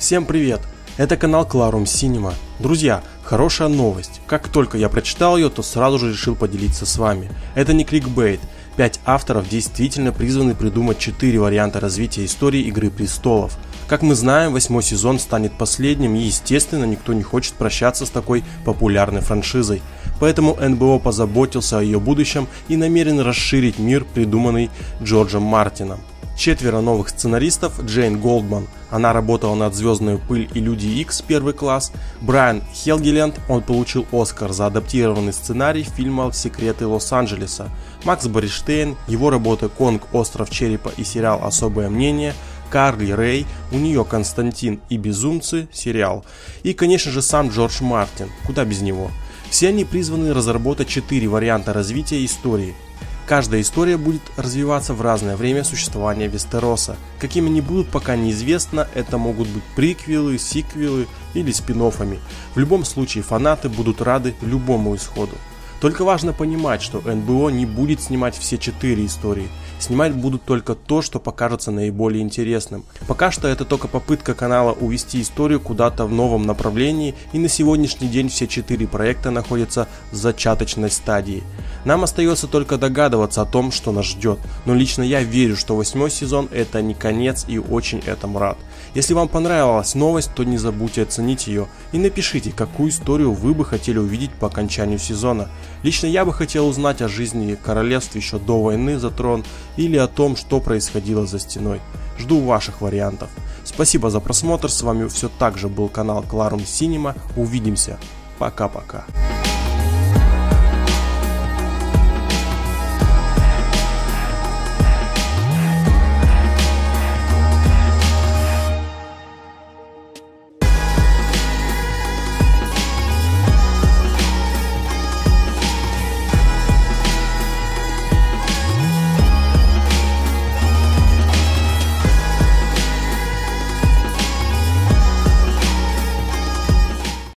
Всем привет! Это канал Clarum Cinema. Друзья, хорошая новость. Как только я прочитал ее, то сразу же решил поделиться с вами. Это не кликбейт. Пять авторов действительно призваны придумать четыре варианта развития истории Игры Престолов. Как мы знаем, восьмой сезон станет последним и, естественно, никто не хочет прощаться с такой популярной франшизой. Поэтому НБО позаботился о ее будущем и намерен расширить мир, придуманный Джорджем Мартином четверо новых сценаристов, Джейн Голдман, она работала над «Звездную пыль» и «Люди Икс» первый класс, Брайан Хелгеленд, он получил Оскар за адаптированный сценарий фильма «Секреты Лос-Анджелеса», Макс Бориштейн, его работы «Конг. Остров Черепа» и сериал «Особое мнение», Карли Рэй, у нее Константин и Безумцы, сериал, и, конечно же, сам Джордж Мартин, куда без него. Все они призваны разработать четыре варианта развития истории – Каждая история будет развиваться в разное время существования Вестероса. Какими они будут, пока неизвестно, это могут быть приквелы, сиквелы или спин -оффами. В любом случае фанаты будут рады любому исходу. Только важно понимать, что НБО не будет снимать все четыре истории. Снимать будут только то, что покажется наиболее интересным. Пока что это только попытка канала увести историю куда-то в новом направлении, и на сегодняшний день все четыре проекта находятся в зачаточной стадии. Нам остается только догадываться о том, что нас ждет, но лично я верю, что восьмой сезон это не конец и очень этому рад. Если вам понравилась новость, то не забудьте оценить ее и напишите, какую историю вы бы хотели увидеть по окончанию сезона. Лично я бы хотел узнать о жизни королевств еще до войны за трон или о том, что происходило за стеной. Жду ваших вариантов. Спасибо за просмотр, с вами все так же был канал Clarum Cinema, увидимся, пока-пока.